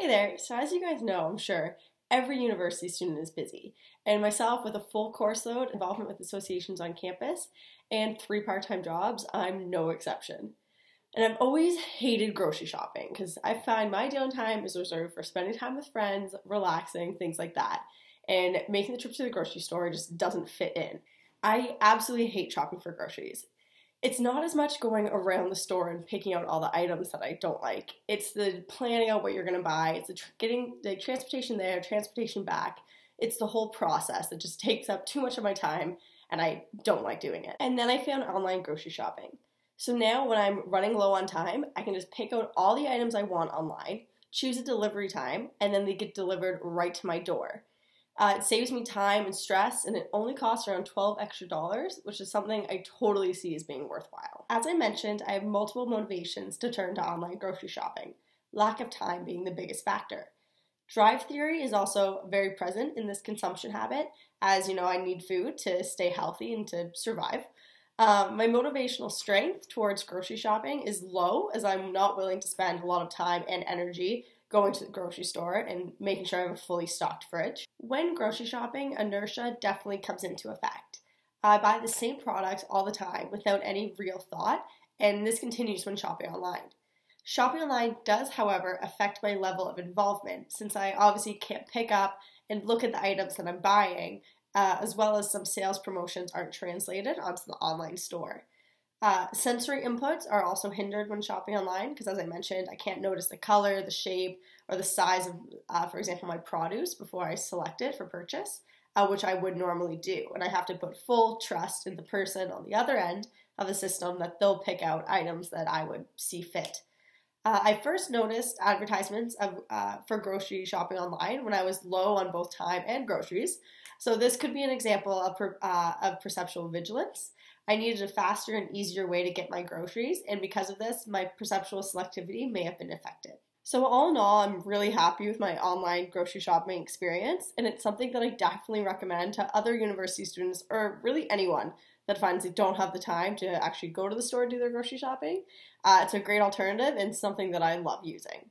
Hey there. So, as you guys know, I'm sure every university student is busy, and myself, with a full course load, involvement with associations on campus, and three part time jobs, I'm no exception. And I've always hated grocery shopping because I find my downtime is reserved for spending time with friends, relaxing, things like that. And making the trip to the grocery store just doesn't fit in. I absolutely hate shopping for groceries it's not as much going around the store and picking out all the items that I don't like. It's the planning out what you're going to buy. It's the tr- getting the transportation there, transportation back. It's the whole process that just takes up too much of my time and I don't like doing it. And then I found online grocery shopping. So now when I'm running low on time, I can just pick out all the items I want online, choose a delivery time, and then they get delivered right to my door. Uh, it saves me time and stress, and it only costs around 12 extra dollars, which is something I totally see as being worthwhile. As I mentioned, I have multiple motivations to turn to online grocery shopping, lack of time being the biggest factor. Drive theory is also very present in this consumption habit, as you know, I need food to stay healthy and to survive. Um, my motivational strength towards grocery shopping is low, as I'm not willing to spend a lot of time and energy going to the grocery store and making sure I have a fully stocked fridge. When grocery shopping, inertia definitely comes into effect. I buy the same products all the time without any real thought, and this continues when shopping online. Shopping online does, however, affect my level of involvement since I obviously can't pick up and look at the items that I'm buying, uh, as well as some sales promotions aren't translated onto the online store. Uh, sensory inputs are also hindered when shopping online because, as I mentioned, I can't notice the color, the shape, or the size of, uh, for example, my produce before I select it for purchase, uh, which I would normally do. And I have to put full trust in the person on the other end of the system that they'll pick out items that I would see fit. Uh, I first noticed advertisements of, uh, for grocery shopping online when I was low on both time and groceries. So this could be an example of, per, uh, of perceptual vigilance. I needed a faster and easier way to get my groceries, and because of this, my perceptual selectivity may have been affected. So, all in all, I'm really happy with my online grocery shopping experience, and it's something that I definitely recommend to other university students or really anyone that finds they don't have the time to actually go to the store and do their grocery shopping. Uh, it's a great alternative and something that I love using.